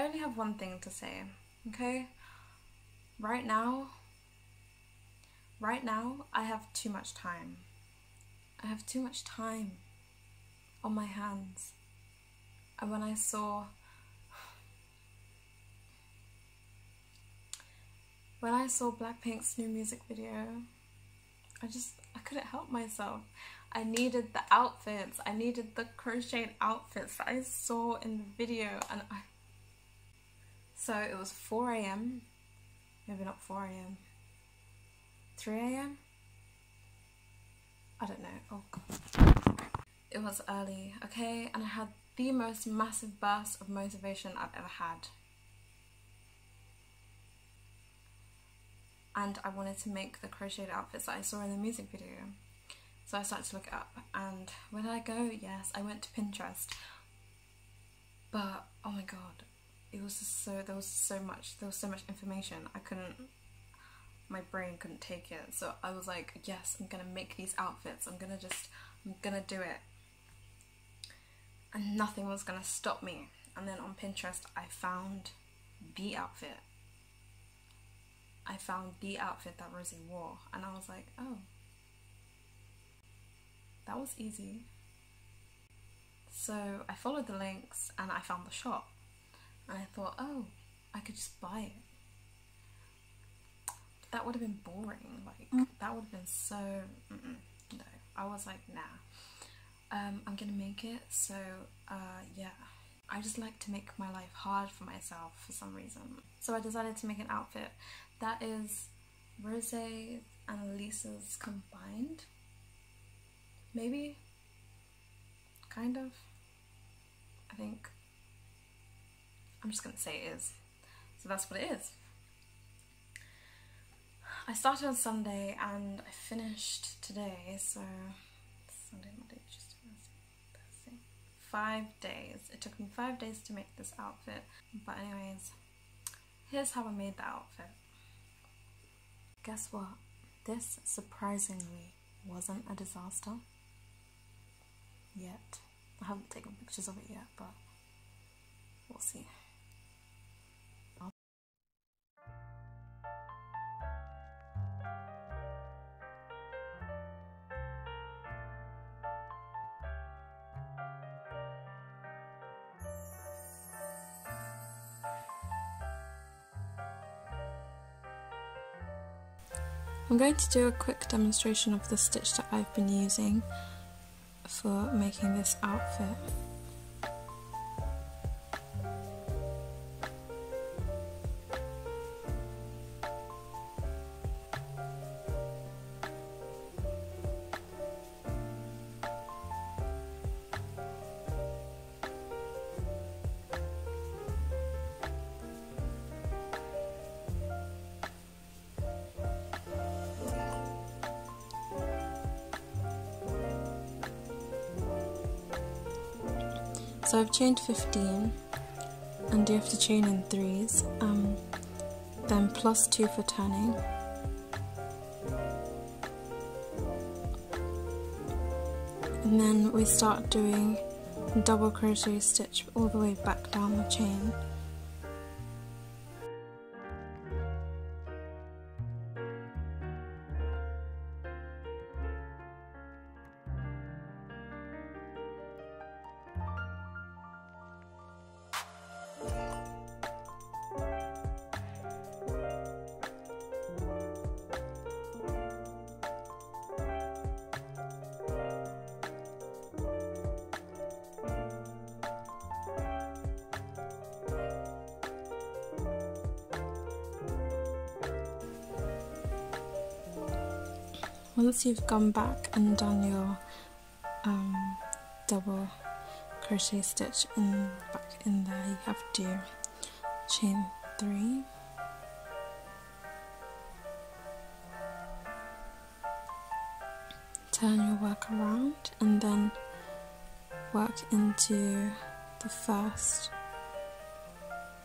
I only have one thing to say, okay? Right now, right now, I have too much time. I have too much time on my hands. And when I saw when I saw Blackpink's new music video, I just I couldn't help myself. I needed the outfits. I needed the crocheted outfits that I saw in the video and I so it was 4 a.m. Maybe not 4 a.m. 3 a.m. I don't know. Oh god. It was early, okay? And I had the most massive burst of motivation I've ever had. And I wanted to make the crocheted outfits that I saw in the music video. So I started to look it up and where did I go? Yes, I went to Pinterest. But oh my god, it was just so there was so much there was so much information. I couldn't my brain couldn't take it. So I was like, yes, I'm gonna make these outfits. I'm gonna just I'm gonna do it. And nothing was gonna stop me. And then on Pinterest I found the outfit. I found the outfit that Rosie wore and I was like, oh that was easy. So I followed the links and I found the shop I thought, oh, I could just buy it. But that would have been boring. Like mm. that would have been so mm -mm, no. I was like, nah. Um, I'm gonna make it. So uh, yeah, I just like to make my life hard for myself for some reason. So I decided to make an outfit that is Rose and Lisa's combined Maybe? Kind of? I think. I'm just gonna say it is. So that's what it is. I started on Sunday and I finished today, so Sunday, Monday, Tuesday, Wednesday, Thursday. Five days. It took me five days to make this outfit. But anyways, here's how I made the outfit. Guess what? This surprisingly wasn't a disaster yet. I haven't taken pictures of it yet, but we'll see. I'm going to do a quick demonstration of the stitch that I've been using for making this outfit. So I've chained 15 and you have to chain in threes, um, then plus two for turning. And then we start doing double crochet stitch all the way back down the chain. Once you've gone back and done your um, double crochet stitch in back in there you have to chain three. Turn your work around and then work into the first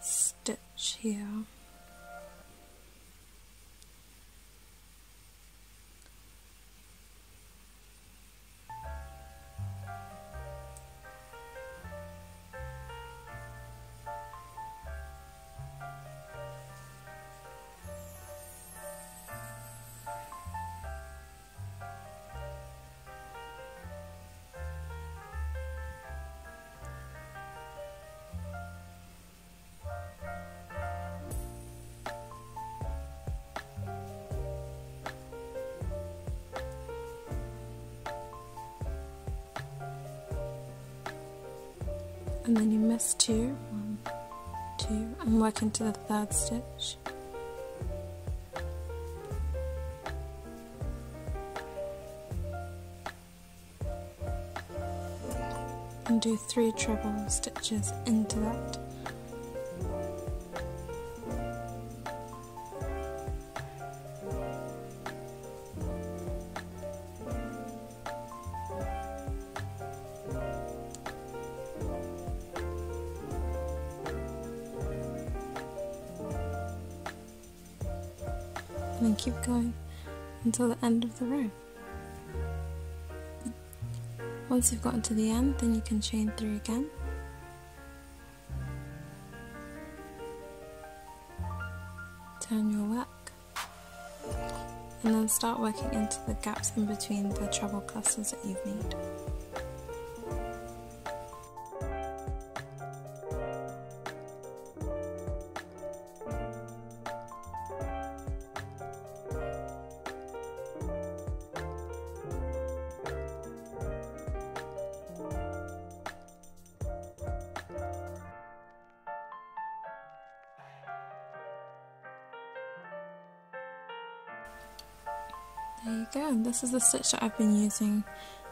stitch here and then you miss two, one, two, and work into the third stitch. And do three treble stitches into that. The row. Once you've gotten to the end, then you can chain three again. Turn your work. And then start working into the gaps in between the treble clusters that you've made. This is the stitch that I've been using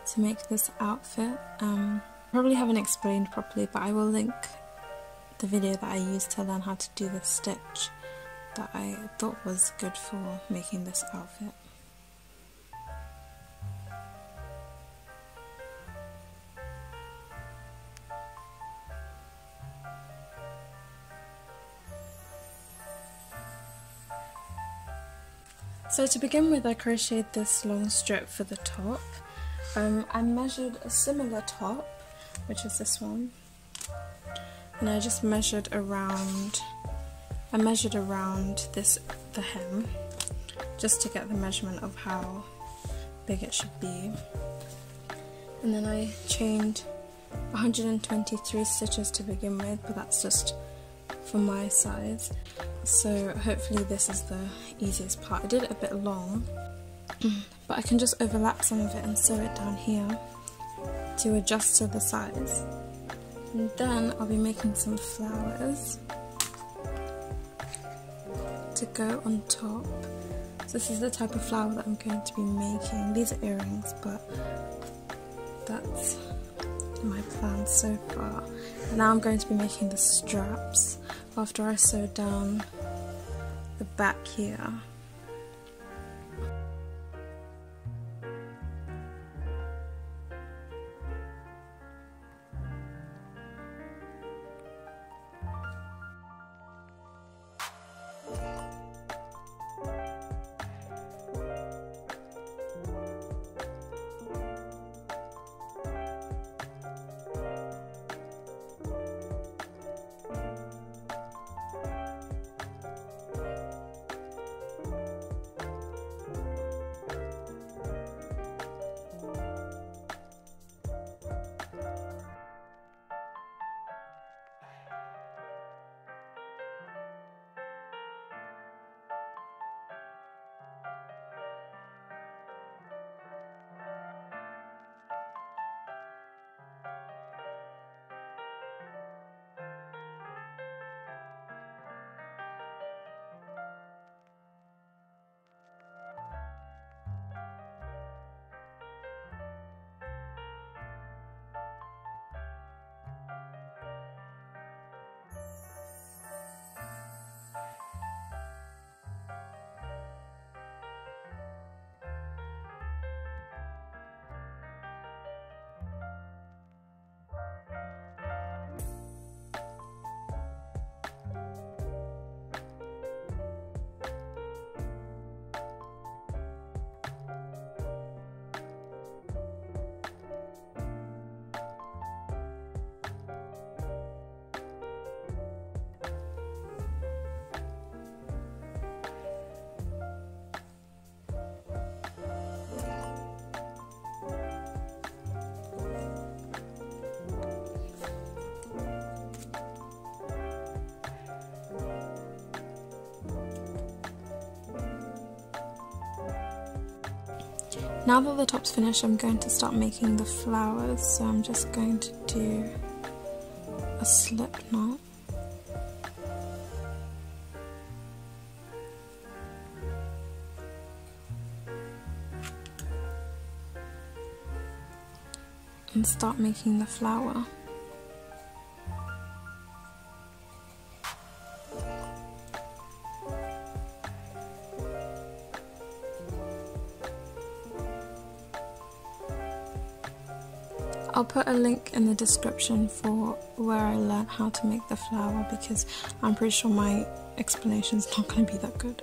to make this outfit. Um, probably haven't explained properly, but I will link the video that I used to learn how to do this stitch that I thought was good for making this outfit. So to begin with I crocheted this long strip for the top. Um, I measured a similar top, which is this one, and I just measured around, I measured around this, the hem, just to get the measurement of how big it should be. And then I chained 123 stitches to begin with, but that's just for my size. So hopefully this is the easiest part. I did it a bit long but I can just overlap some of it and sew it down here to adjust to the size. And then I'll be making some flowers to go on top. So this is the type of flower that I'm going to be making. These are earrings but that's my plan so far. And now I'm going to be making the straps after I sew down the back here. Now that the top's finished, I'm going to start making the flowers. So I'm just going to do a slip knot. And start making the flower. A link in the description for where I learned how to make the flower because I'm pretty sure my explanation is not going to be that good.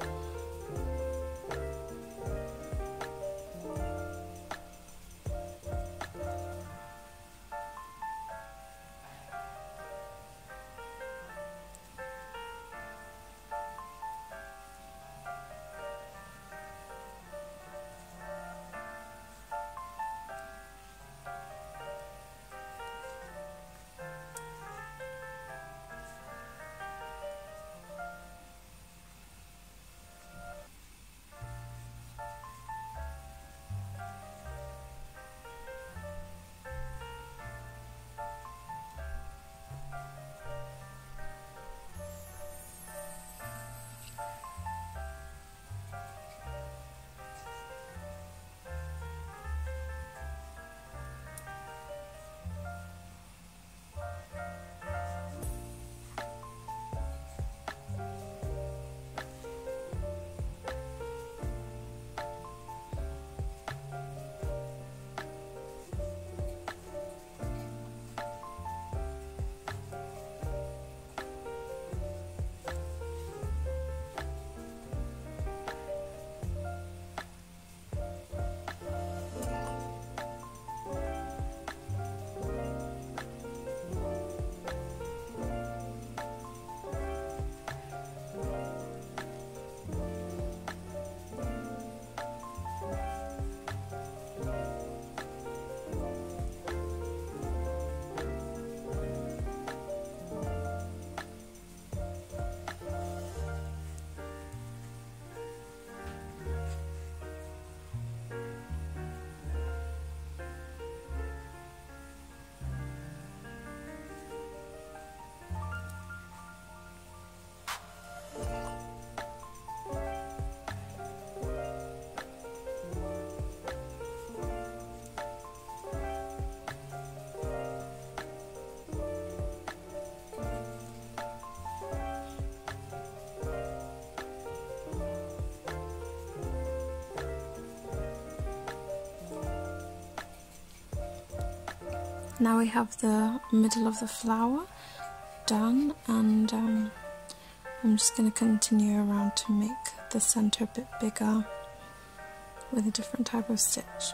Now we have the middle of the flower done and um, I'm just going to continue around to make the center a bit bigger with a different type of stitch.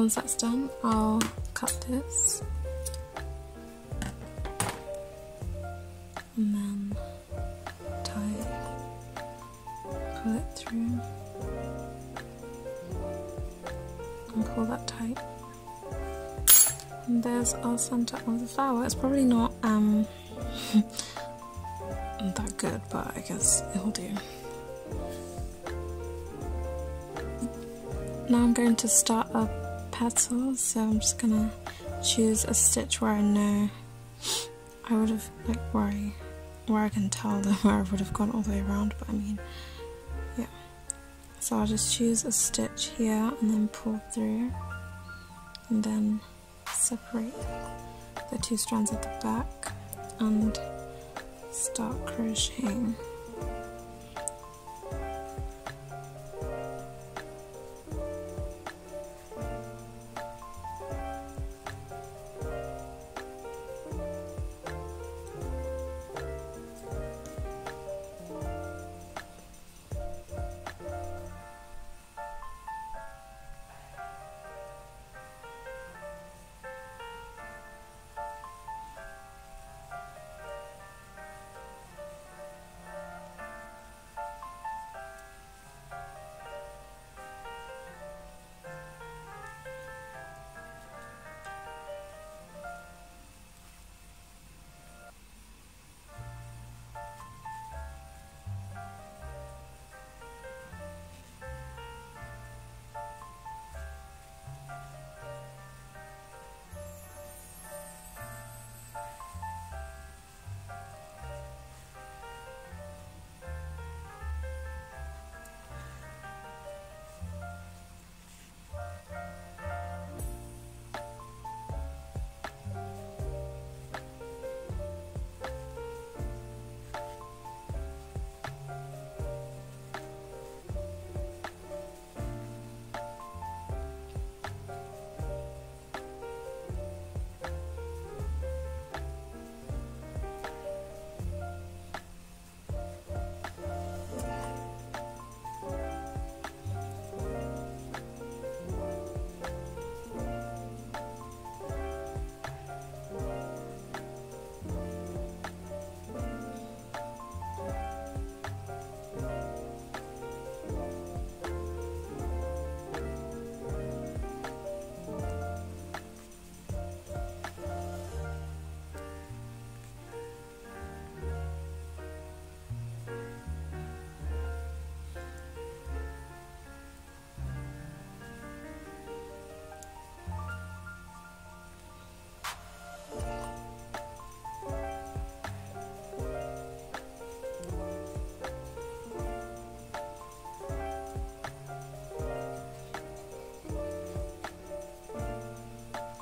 Once that's done, I'll cut this and then tie it, pull it through, and pull that tight. And there's our center of the flower. It's probably not um that good, but I guess it'll do. Now I'm going to start a petal, so I'm just gonna choose a stitch where I know I would have like where I where I can tell that where I would have gone all the way around, but I mean yeah. So I'll just choose a stitch here and then pull through and then separate the two strands at the back and start crocheting.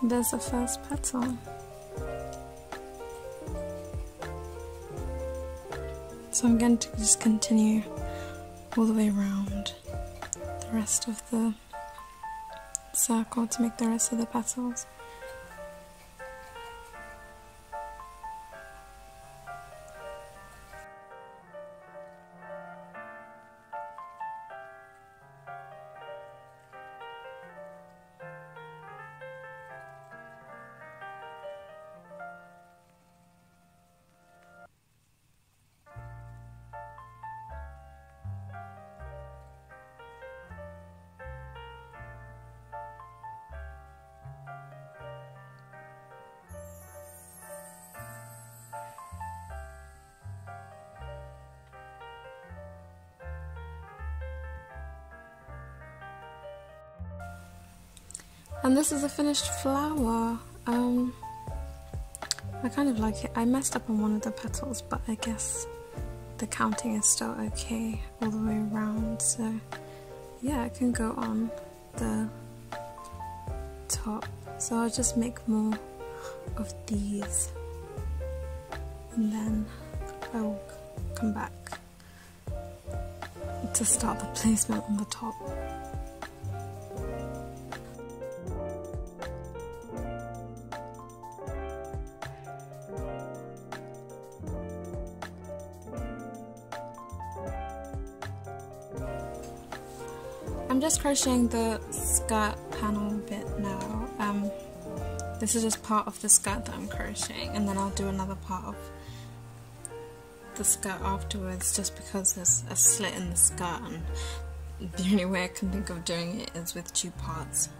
There's the first petal. So I'm going to just continue all the way around the rest of the circle to make the rest of the petals. And this is a finished flower. Um, I kind of like it. I messed up on one of the petals, but I guess the counting is still okay all the way around. So yeah, it can go on the top. So I'll just make more of these and then I'll come back to start the placement on the top. I'm just crocheting the skirt panel bit now. Um, this is just part of the skirt that I'm crocheting and then I'll do another part of the skirt afterwards just because there's a slit in the skirt and the only way I can think of doing it is with two parts